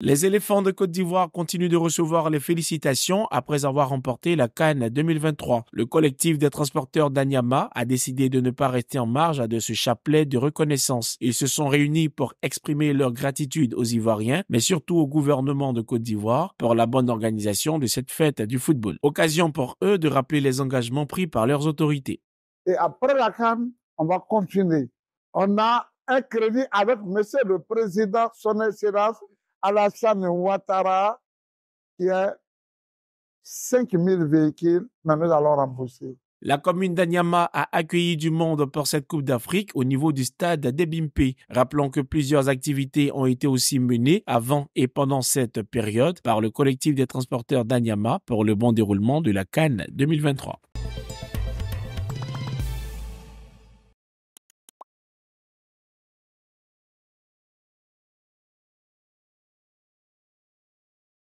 Les éléphants de Côte d'Ivoire continuent de recevoir les félicitations après avoir remporté la Cannes 2023. Le collectif des transporteurs d'Anyama a décidé de ne pas rester en marge de ce chapelet de reconnaissance. Ils se sont réunis pour exprimer leur gratitude aux Ivoiriens, mais surtout au gouvernement de Côte d'Ivoire pour la bonne organisation de cette fête du football. Occasion pour eux de rappeler les engagements pris par leurs autorités. Et après la Cannes, on va continuer. On a un crédit avec Monsieur le Président, son Excellence, Alassane Ouattara, qui a 5000 véhicules, mais. La commune d'Anyama a accueilli du monde pour cette Coupe d'Afrique au niveau du stade d'Ebimpe. Rappelons que plusieurs activités ont été aussi menées avant et pendant cette période par le collectif des transporteurs d'Anyama pour le bon déroulement de la Cannes 2023.